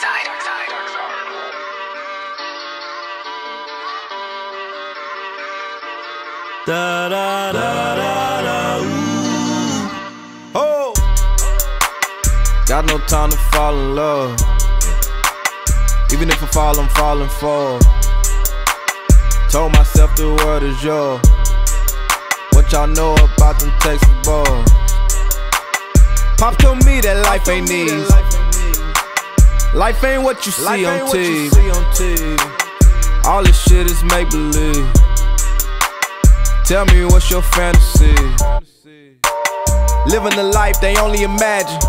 dark side, dark side, dark side. Da da da da da. Ooh. Oh. Got no time to fall in love. Even if I fall, I'm falling for. Told myself the world is yours. What y'all know about them Texas boys? Pop told me that life ain't easy. Life ain't what you see on TV. All this shit is make believe. Tell me what's your fantasy? Living the life they only imagine.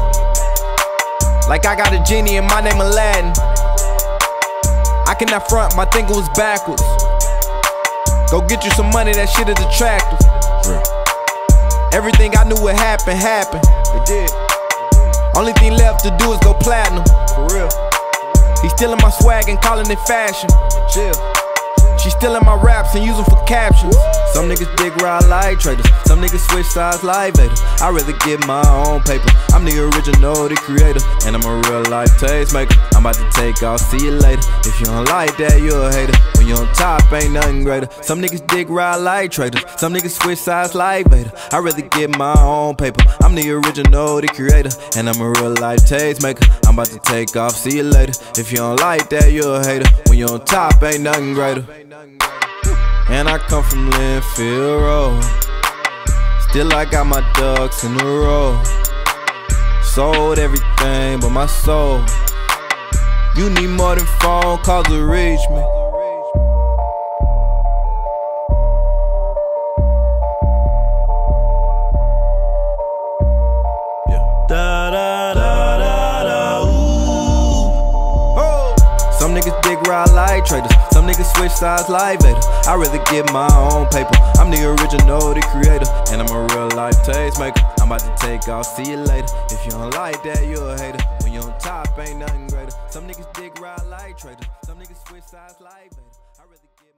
Like I got a genie and my name Aladdin. I cannot front, my thinking was backwards. Go get you some money, that shit is attractive. Everything I knew would happen, happened. It did. Left to do is go platinum. For real. He stealing my swag and calling it fashion. Chill. She stealing my raps and using for captions. Some niggas dig ride like traders. Some niggas switch sides like Vader. I rather get my own paper. I'm the original, the creator. And I'm a real life tastemaker. I'm about to take off, see you later. If you don't like that, you a hater. When you on top, ain't nothing greater. Some niggas dig ride like traders. Some niggas switch sides like Vader. I rather get my own paper. I'm the original, the creator. And I'm a real life tastemaker. About to take off, see you later. If you don't like that, you a hater. When you on top, ain't nothing greater. And I come from Linfield Road. Still, I got my ducks in a row. Sold everything but my soul. You need more than phone calls to reach me. Niggas dig ride like traders. Some niggas switch sides like Vader. I rather get my own paper. I'm the original, the creator. And I'm a real life tastemaker. I'm about to take off, see you later. If you don't like that, you a hater. When you on top, ain't nothing greater. Some niggas dig ride like traders. Some niggas switch sides like Vader. I rather get